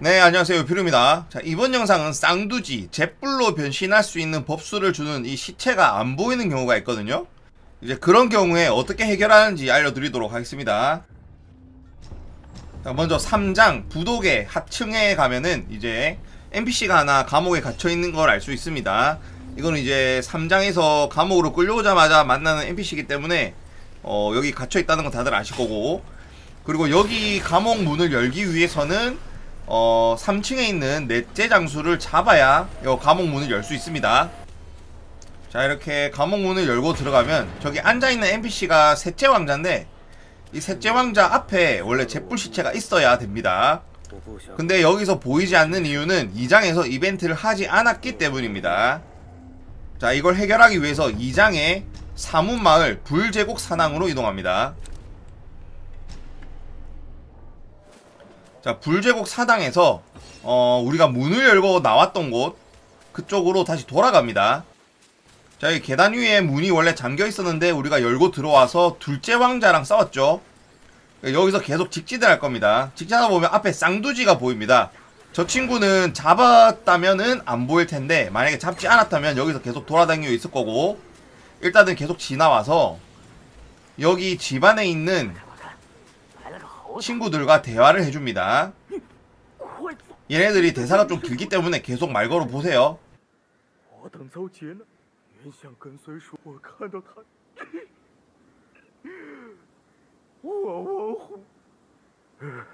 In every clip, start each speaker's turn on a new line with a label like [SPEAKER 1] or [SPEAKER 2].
[SPEAKER 1] 네 안녕하세요. 피루입니다. 자 이번 영상은 쌍두지 잿불로 변신할 수 있는 법수를 주는 이 시체가 안 보이는 경우가 있거든요. 이제 그런 경우에 어떻게 해결하는지 알려드리도록 하겠습니다. 자 먼저 3장 부독의 하층에 가면은 이제 NPC가 하나 감옥에 갇혀있는 걸 알 수 있습니다. 이거는 이제 3장에서 감옥으로 끌려오자마자 만나는 NPC이기 때문에 어 여기 갇혀있다는 건 다들 아실 거고. 그리고 여기 감옥 문을 열기 위해서는 어 3층에 있는 넷째 장수를 잡아야 이 감옥 문을 열 수 있습니다. 자 이렇게 감옥 문을 열고 들어가면 저기 앉아있는 NPC가 셋째 왕자인데 이 셋째 왕자 앞에 원래 잿불 시체가 있어야 됩니다. 근데 여기서 보이지 않는 이유는 2장에서 이벤트를 하지 않았기 때문입니다. 자 이걸 해결하기 위해서 2장의 사문마을 불제국 산항으로 이동합니다 자 불제국 사당에서 어 우리가 문을 열고 나왔던 곳 그쪽으로 다시 돌아갑니다. 자 이 계단 위에 문이 원래 잠겨 있었는데 우리가 열고 들어와서 둘째 왕자랑 싸웠죠. 여기서 계속 직진을 할 겁니다. 직진하다 보면 앞에 쌍두지가 보입니다. 저 친구는 잡았다면은 안 보일 텐데 만약에 잡지 않았다면 여기서 계속 돌아다니고 있을 거고 일단은 계속 지나와서 여기 집안에 있는 친구들과 대화를 해줍니다. 얘네들이 대사가 좀 길기 때문에 계속 말 걸어 보세요.
[SPEAKER 2] 어, 어, 어.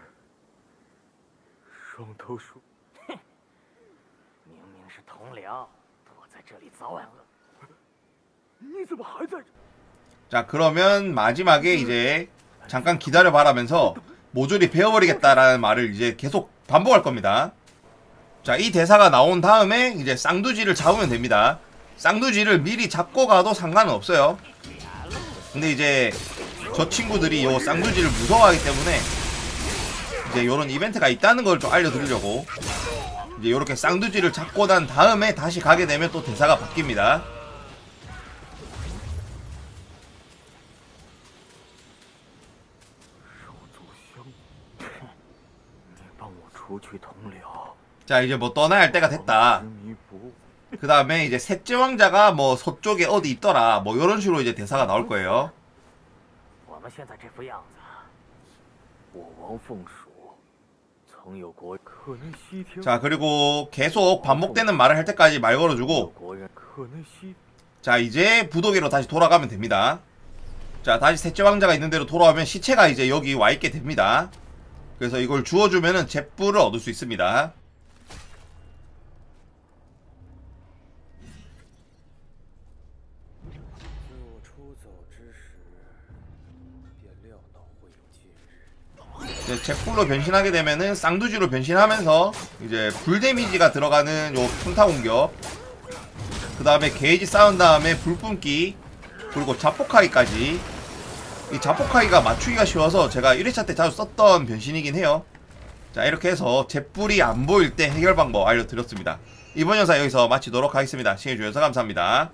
[SPEAKER 1] 자 그러면 마지막에 이제 잠깐 기다려봐라면서 모조리 베어버리겠다라는 말을 이제 계속 반복할 겁니다. 자, 이 대사가 나온 다음에 이제 쌍두지를 잡으면 됩니다. 쌍두지를 미리 잡고 가도 상관은 없어요. 근데 이제 저 친구들이 요 쌍두지를 무서워하기 때문에 이제 요런 이벤트가 있다는 걸 좀 알려드리려고 이제 요렇게 쌍두지를 잡고 난 다음에 다시 가게 되면 또 대사가 바뀝니다. 자 이제 뭐 떠날 때가 됐다. 그 다음에 이제 셋째 왕자가 뭐 서쪽에 어디 있더라 뭐 이런 식으로 이제 대사가 나올 거예요.
[SPEAKER 2] 뭐, 뭐, 뭐,
[SPEAKER 1] 자 그리고 계속 반복되는 말을 할 때까지 말 걸어주고 자 이제 부도기로 다시 돌아가면 됩니다. 자 다시 셋째 왕자가 있는 대로 돌아오면 시체가 이제 여기 와 있게 됩니다. 그래서 이걸 주워주면은 잿불을 얻을 수 있습니다. 이제 잿불로 변신하게 되면은 쌍두지로 변신하면서 이제 불 데미지가 들어가는 요 평타 공격 그 다음에 게이지 쌓은 다음에 불뿜기 그리고 자폭하기까지 이 자폭하기가 맞추기가 쉬워서 제가 1회차 때 자주 썼던 변신이긴 해요. 자 이렇게 해서 잿불이 안 보일 때 해결 방법 알려드렸습니다. 이번 영상 여기서 마치도록 하겠습니다. 시청해주셔서 감사합니다